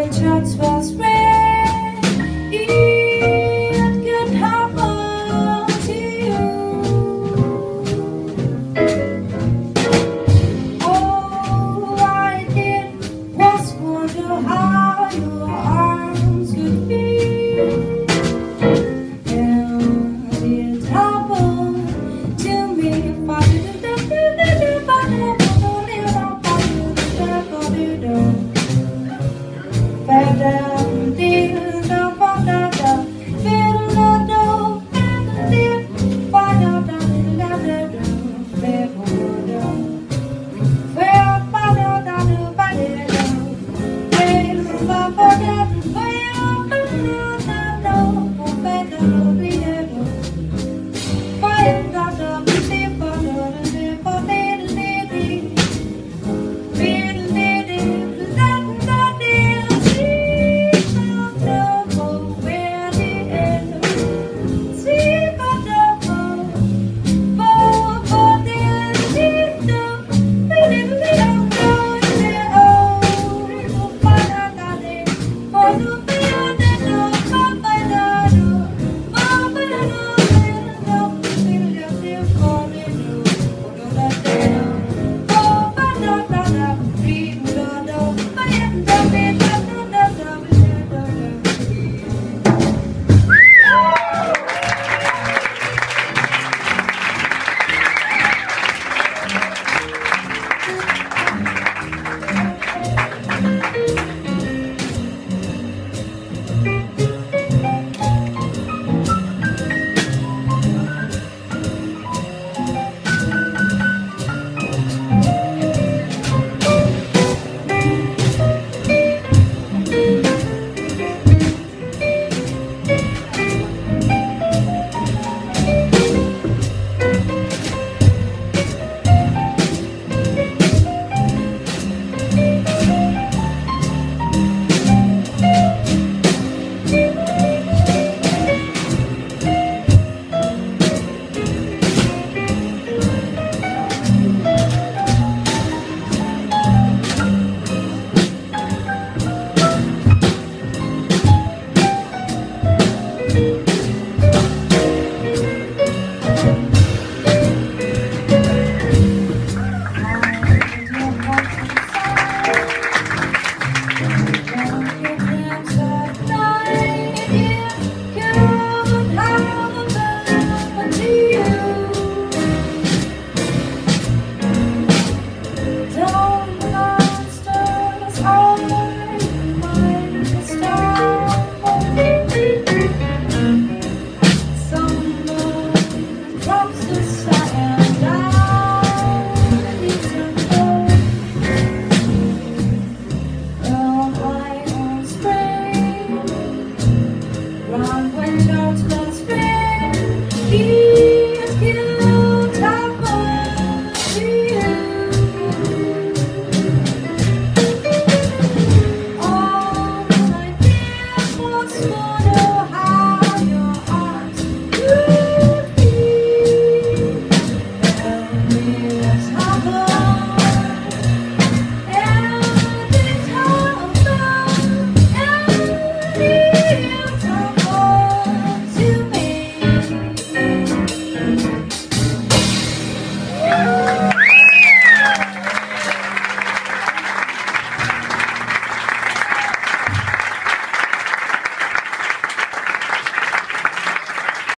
Right when